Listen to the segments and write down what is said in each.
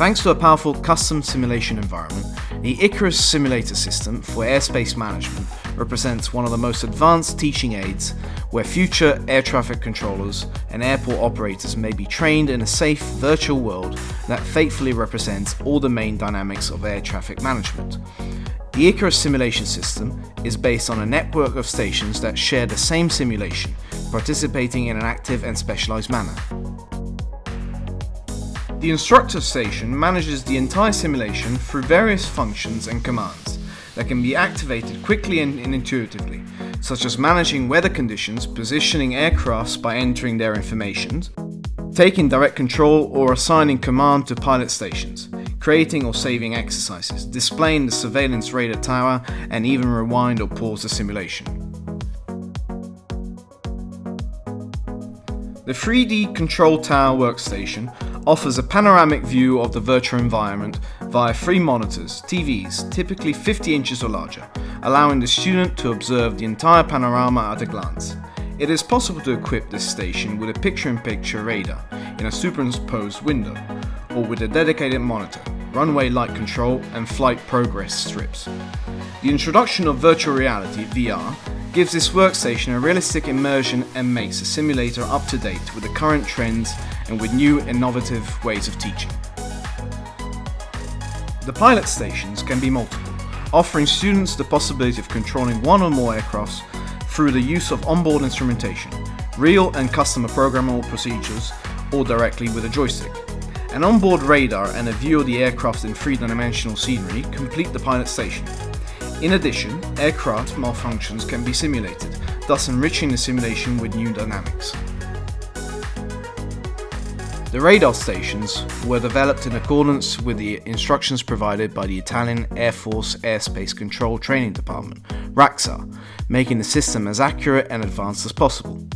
Thanks to a powerful custom simulation environment, the Icarus simulator system for airspace management represents one of the most advanced teaching aids where future air traffic controllers and airport operators may be trained in a safe virtual world that faithfully represents all the main dynamics of air traffic management. The Icarus simulation system is based on a network of stations that share the same simulation, participating in an active and specialized manner. The instructor station manages the entire simulation through various functions and commands that can be activated quickly and, intuitively, such as managing weather conditions, positioning aircrafts by entering their information, taking direct control or assigning command to pilot stations, creating or saving exercises, displaying the surveillance radar tower, and even rewind or pause the simulation. The 3D Control Tower workstation offers a panoramic view of the virtual environment via three monitors, TVs, typically 50 inches or larger, allowing the student to observe the entire panorama at a glance. It is possible to equip this station with a picture-in-picture radar in a superimposed window, or with a dedicated monitor, runway light control and flight progress strips. The introduction of virtual reality, VR, gives this workstation a realistic immersion and makes the simulator up to date with the current trends and with new innovative ways of teaching. The pilot stations can be multiple, offering students the possibility of controlling one or more aircrafts through the use of onboard instrumentation, real and customer programmable procedures, or directly with a joystick. An onboard radar and a view of the aircraft in three-dimensional scenery complete the pilot station. In addition, aircraft malfunctions can be simulated, thus enriching the simulation with new dynamics. The radar stations were developed in accordance with the instructions provided by the Italian Air Force Airspace Control Training Department, RACSA, making the system as accurate and advanced as possible.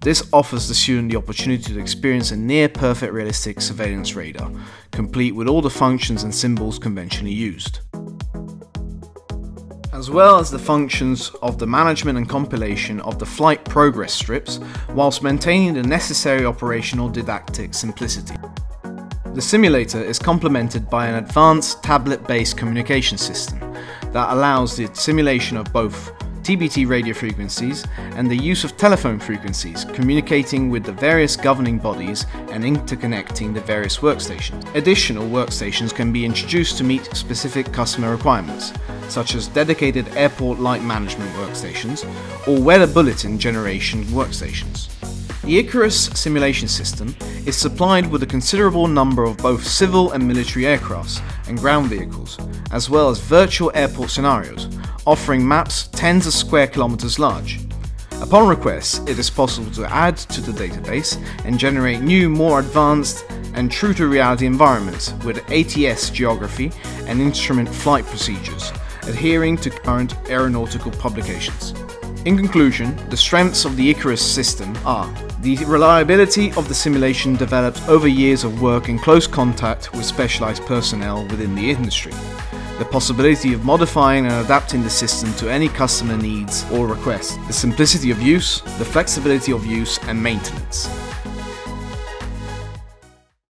This offers the student the opportunity to experience a near perfect realistic surveillance radar, complete with all the functions and symbols conventionally used as well as the functions of the management and compilation of the flight progress strips, whilst maintaining the necessary operational didactic simplicity. The simulator is complemented by an advanced tablet-based communication system that allows the simulation of both TBT radio frequencies and the use of telephone frequencies, communicating with the various governing bodies and interconnecting the various workstations. Additional workstations can be introduced to meet specific customer requirements, such as dedicated airport light management workstations or weather bulletin generation workstations. The Icarus simulation system is supplied with a considerable number of both civil and military aircrafts and ground vehicles, as well as virtual airport scenarios, offering maps tens of square kilometers large. Upon request, it is possible to add to the database and generate new, more advanced and true to reality environments with ATS geography and instrument flight procedures, adhering to current aeronautical publications. In conclusion, the strengths of the Icarus system are the reliability of the simulation developed over years of work in close contact with specialized personnel within the industry, the possibility of modifying and adapting the system to any customer needs or requests, the simplicity of use, the flexibility of use and maintenance.